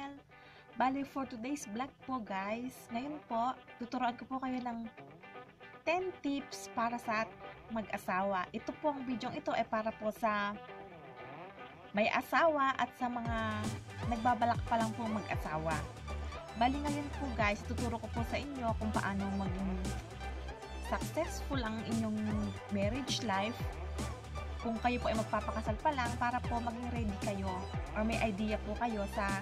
channel. Bali, for today's vlog po guys, ngayon po, tuturuan ko po kayo ng 10 tips para sa mag-asawa. Ito po ang video ito ay para po sa may asawa at sa mga nagbabalak pa lang po mag-asawa. Bali ngayon po guys, tuturo ko po sa inyo kung paano maging successful ang inyong marriage life kung kayo po ay magpapakasal pa lang para po maging ready kayo or may idea po kayo sa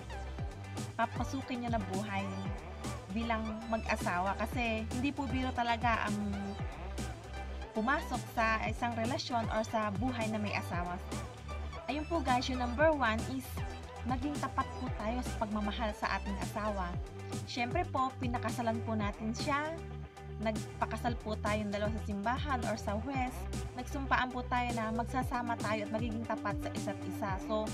papasukin nyo na buhay bilang mag-asawa kasi hindi po biro talaga ang pumasok sa isang relasyon or sa buhay na may asawa. Ayun po guys, yung number one is maging tapat po tayo sa pagmamahal sa ating asawa. Siyempre po, pinakasalan po natin siya nagpakasal po tayong dalawa sa simbahan or sa west, nagsumpaan po tayo na magsasama tayo at magiging tapat sa isa't isa. So,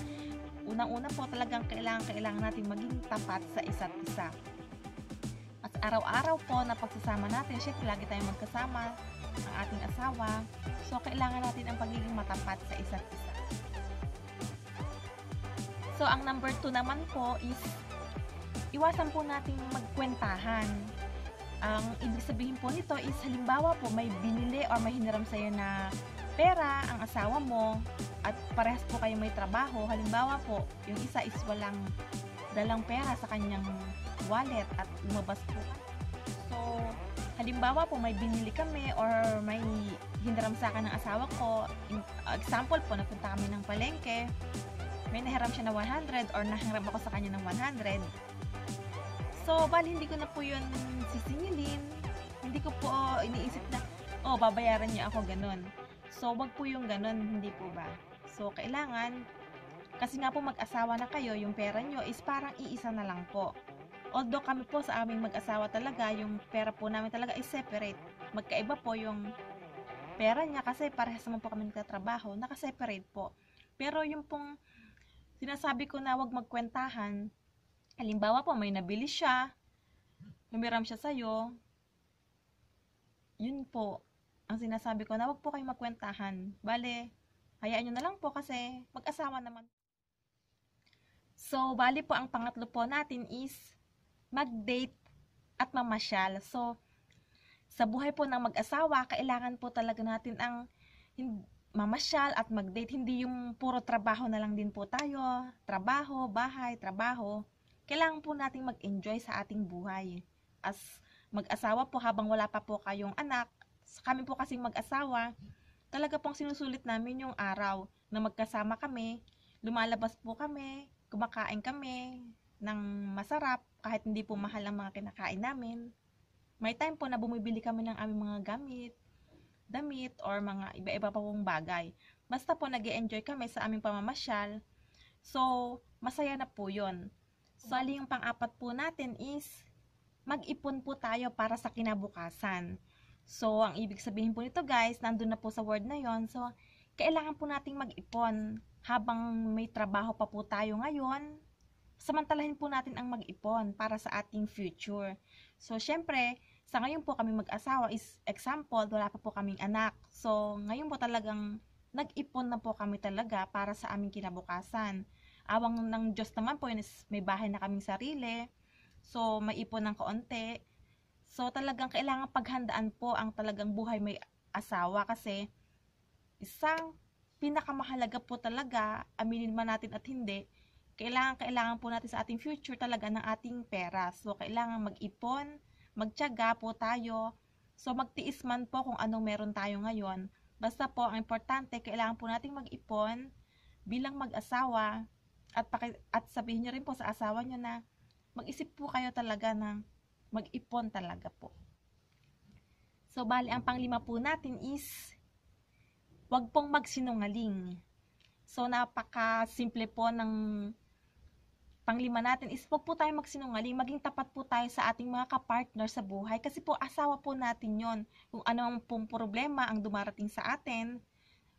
unang-una po talagang kailangan, kailangan natin maging tapat sa isa't isa. At araw-araw po na pagsasama natin, syempre lagi tayong magkasama ang ating asawa. So, kailangan natin ang pagiging matapat sa isa't isa. So, ang number two naman po is iwasan po nating magkwentahan ang ibig sabihin po nito is halimbawa po may binili or may hiniram sa'yo na pera ang asawa mo at parehas po kayo may trabaho. Halimbawa po, yung isa is walang dalang pera sa kanyang wallet at lumabas po. So, halimbawa po may binili kami or may hiniram sa akin ng asawa ko. Example po, napunta kami ng palengke. May nahiram siya na 100 or nahiram ako sa kanya ng 100 So, bali hindi ko na po yun sisingilin. Hindi ko po iniisip na, oh, babayaran niya ako ganun. So, wag po yung ganun, hindi po ba? So, kailangan, kasi nga po mag-asawa na kayo, yung pera nyo is parang iisa na lang po. Although kami po sa aming mag-asawa talaga, yung pera po namin talaga is separate. Magkaiba po yung pera niya kasi parehas naman po kami nagtatrabaho, nakaseparate po. Pero yung pong sinasabi ko na wag magkwentahan, Halimbawa po, may nabili siya, humiram siya sa'yo, yun po, ang sinasabi ko na wag po kayo magkwentahan. Bale, hayaan nyo na lang po kasi mag-asawa naman. So, bali po ang pangatlo po natin is mag-date at mamasyal. So, sa buhay po ng mag-asawa, kailangan po talaga natin ang mamasyal at mag-date. Hindi yung puro trabaho na lang din po tayo. Trabaho, bahay, trabaho kailangan po nating mag-enjoy sa ating buhay. As mag-asawa po habang wala pa po kayong anak, kami po kasing mag-asawa, talaga pong sinusulit namin yung araw na magkasama kami, lumalabas po kami, kumakain kami ng masarap kahit hindi po mahal ang mga kinakain namin. May time po na bumibili kami ng aming mga gamit, damit, or mga iba-iba pa pong bagay. Basta po nag enjoy kami sa aming pamamasyal. So, masaya na po yon Bali, yung pang-apat po natin is mag-ipon po tayo para sa kinabukasan. So, ang ibig sabihin po nito guys, nandun na po sa word na yon So, kailangan po nating mag-ipon habang may trabaho pa po tayo ngayon. Samantalahin po natin ang mag-ipon para sa ating future. So, syempre, sa ngayon po kami mag-asawa is example, wala pa po kaming anak. So, ngayon po talagang nag-ipon na po kami talaga para sa aming kinabukasan awang ng Diyos naman po, may bahay na kaming sarili. So, may ipon ng kaunti. So, talagang kailangan paghandaan po ang talagang buhay may asawa kasi isang pinakamahalaga po talaga, aminin man natin at hindi, kailangan, kailangan po natin sa ating future talaga ng ating pera. So, kailangan mag-ipon, magtiyaga po tayo. So, magtiis man po kung anong meron tayo ngayon. Basta po, ang importante, kailangan po nating mag-ipon bilang mag-asawa at, paki, at sabihin nyo rin po sa asawa nyo na mag-isip po kayo talaga ng mag-ipon talaga po. So, bali, ang panglima po natin is wag pong magsinungaling. So, napaka-simple po ng panglima natin is wag po tayo magsinungaling. Maging tapat po tayo sa ating mga kapartner sa buhay. Kasi po, asawa po natin yon Kung ano ang pong problema ang dumarating sa atin,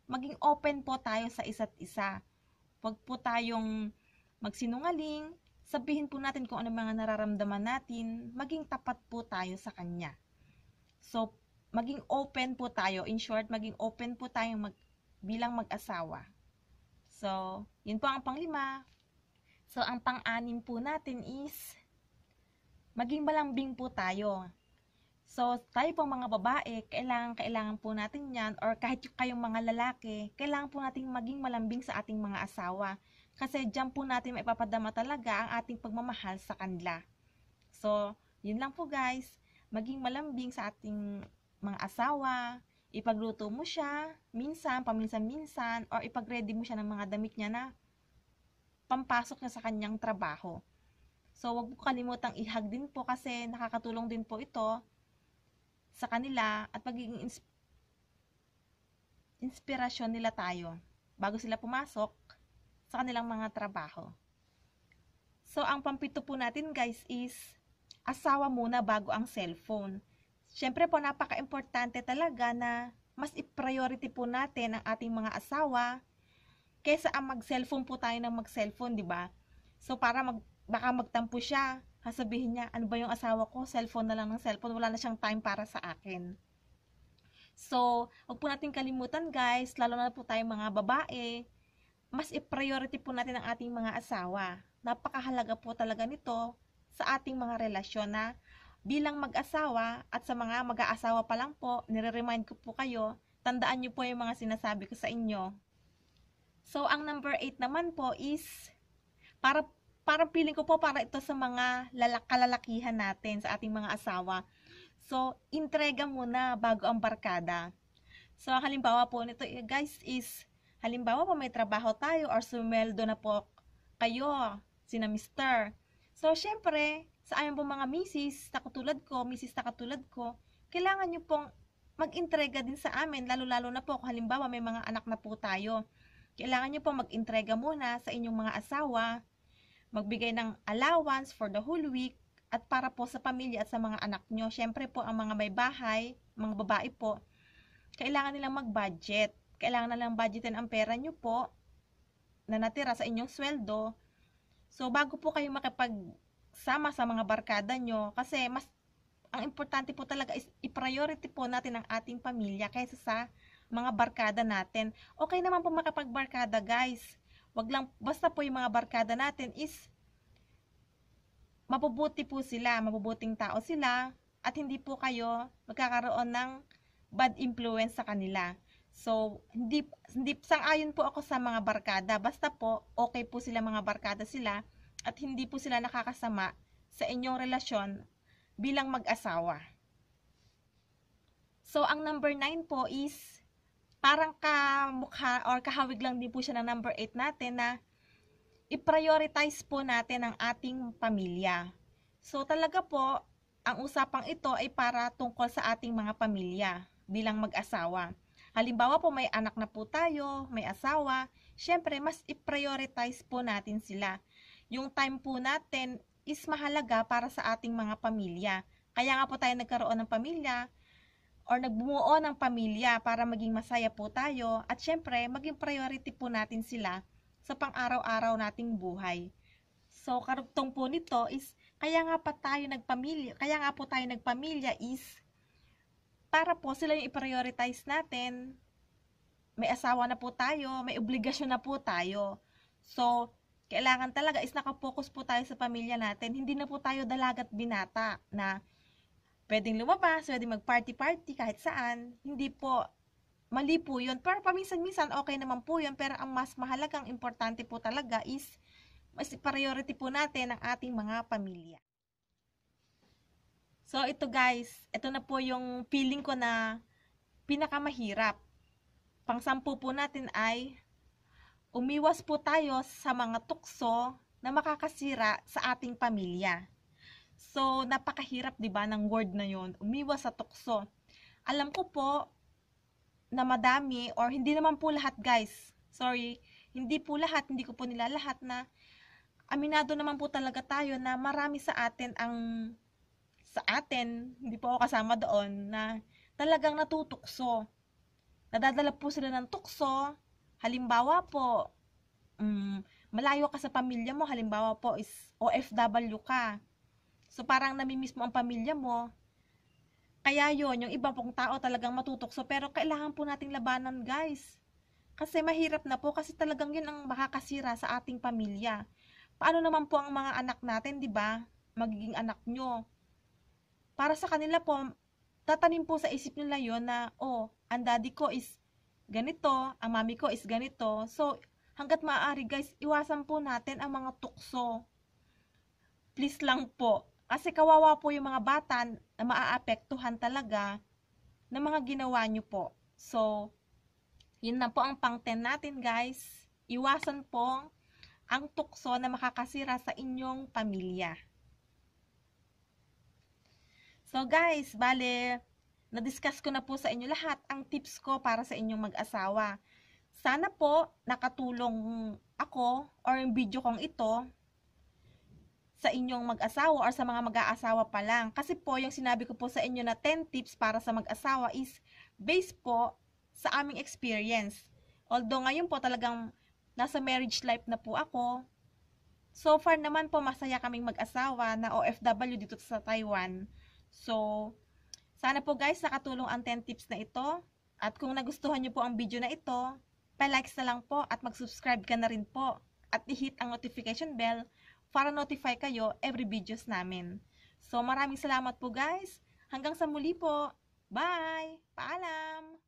maging open po tayo sa isa't isa. Huwag po tayong magsinungaling, sabihin po natin kung ano mga nararamdaman natin, maging tapat po tayo sa Kanya. So, maging open po tayo. In short, maging open po tayong mag, bilang mag-asawa. So, yun po ang panglima. So, ang pang-anim po natin is maging malambing po tayo. So, tayo pong mga babae, kailangan, kailangan po natin yan, or kahit kayong mga lalaki, kailangan po natin maging malambing sa ating mga asawa. Kasi dyan po natin maipapadama talaga ang ating pagmamahal sa kanila. So, yun lang po guys. Maging malambing sa ating mga asawa, ipagluto mo siya, minsan, paminsan-minsan, or ipag-ready mo siya ng mga damit niya na pampasok niya sa kanyang trabaho. So, wag mo kalimutang ihag din po kasi nakakatulong din po ito sa kanila at magiging ins- inspirasyon nila tayo bago sila pumasok sa kanilang mga trabaho. So, ang pampito po natin guys is asawa muna bago ang cellphone. Siyempre po, napaka-importante talaga na mas i-priority po natin ang ating mga asawa kaysa ang mag-cellphone po tayo ng mag-cellphone, di ba? So, para mag, baka magtampo siya, sasabihin niya, ano ba yung asawa ko? Cellphone na lang ng cellphone, wala na siyang time para sa akin. So, huwag po natin kalimutan guys, lalo na po tayong mga babae, mas i-priority po natin ang ating mga asawa. Napakahalaga po talaga nito sa ating mga relasyon na bilang mag-asawa at sa mga mag-aasawa pa lang po, nire-remind ko po kayo, tandaan niyo po yung mga sinasabi ko sa inyo. So, ang number 8 naman po is, para parang feeling ko po para ito sa mga lalak kalalakihan natin, sa ating mga asawa. So, intrega muna bago ang barkada. So, halimbawa po nito eh, guys is, halimbawa po may trabaho tayo or sumeldo na po kayo, sina mister. So, syempre, sa amin po mga misis na katulad ko, misis na katulad ko, kailangan nyo pong mag-intrega din sa amin, lalo-lalo na po kung halimbawa may mga anak na po tayo. Kailangan nyo pong mag-intrega muna sa inyong mga asawa, magbigay ng allowance for the whole week, at para po sa pamilya at sa mga anak nyo. Siyempre po, ang mga may bahay, mga babae po, kailangan nilang mag-budget. Kailangan na lang budgetin ang pera nyo po na natira sa inyong sweldo. So, bago po kayo makipagsama sa mga barkada nyo, kasi mas ang importante po talaga is i-priority po natin ang ating pamilya kaysa sa mga barkada natin. Okay naman po makapagbarkada guys. Wag lang, basta po yung mga barkada natin is mabubuti po sila, mabubuting tao sila, at hindi po kayo magkakaroon ng bad influence sa kanila. So, hindi, hindi sang-ayon po ako sa mga barkada. Basta po, okay po sila mga barkada sila, at hindi po sila nakakasama sa inyong relasyon bilang mag-asawa. So, ang number 9 po is, parang kamukha or kahawig lang din po siya ng number 8 natin na i-prioritize po natin ang ating pamilya. So talaga po, ang usapang ito ay para tungkol sa ating mga pamilya bilang mag-asawa. Halimbawa po may anak na po tayo, may asawa, syempre mas i-prioritize po natin sila. Yung time po natin is mahalaga para sa ating mga pamilya. Kaya nga po tayo nagkaroon ng pamilya or nagbumuo ng pamilya para maging masaya po tayo at syempre maging priority po natin sila sa pang-araw-araw nating buhay. So, karugtong po nito is, kaya nga pa tayo nagpamilya, kaya nga po tayo nagpamilya is, para po sila yung i-prioritize natin, may asawa na po tayo, may obligasyon na po tayo. So, kailangan talaga is nakapokus po tayo sa pamilya natin. Hindi na po tayo dalagat binata na pwedeng lumabas, pwedeng mag-party-party kahit saan. Hindi po mali po yun. Pero paminsan-minsan, okay naman po yun. Pero ang mas mahalagang importante po talaga is, mas priority po natin ang ating mga pamilya. So, ito guys, ito na po yung feeling ko na pinakamahirap. Pangsampu po natin ay, umiwas po tayo sa mga tukso na makakasira sa ating pamilya. So, napakahirap 'di ba ng word na 'yon, umiwas sa tukso. Alam ko po na madami or hindi naman po lahat guys. Sorry, hindi po lahat, hindi ko po nila lahat na aminado naman po talaga tayo na marami sa atin ang sa atin, hindi po ako kasama doon na talagang natutukso. Nadadala po sila ng tukso. Halimbawa po, um, malayo ka sa pamilya mo, halimbawa po is OFW ka. So parang namimiss mo ang pamilya mo, kaya yon yung iba pong tao talagang matutukso pero kailangan po nating labanan guys. Kasi mahirap na po kasi talagang yun ang makakasira sa ating pamilya. paano naman po ang mga anak natin, di ba? Magiging anak nyo. Para sa kanila po, tatanim po sa isip nila yon na, oh, ang daddy ko is ganito, ang mami ko is ganito. So, hanggat maaari guys, iwasan po natin ang mga tukso. Please lang po. Kasi kawawa po yung mga bata na maaapektuhan talaga ng mga ginawa nyo po. So, yun na po ang pang 10 natin guys. Iwasan po ang tukso na makakasira sa inyong pamilya. So guys, bale, na-discuss ko na po sa inyo lahat ang tips ko para sa inyong mag-asawa. Sana po nakatulong ako or yung video kong ito sa inyong mag-asawa or sa mga mag-aasawa pa lang. Kasi po, yung sinabi ko po sa inyo na 10 tips para sa mag-asawa is based po sa aming experience. Although ngayon po talagang nasa marriage life na po ako, so far naman po masaya kaming mag-asawa na OFW dito sa Taiwan. So, sana po guys nakatulong ang 10 tips na ito. At kung nagustuhan nyo po ang video na ito, pa-likes na lang po at mag-subscribe ka na rin po. At i-hit ang notification bell para notify kayo every videos namin. So maraming salamat po guys. Hanggang sa muli po. Bye! Paalam!